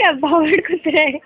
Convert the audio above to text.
क्या भावड़ कुछ रहेगा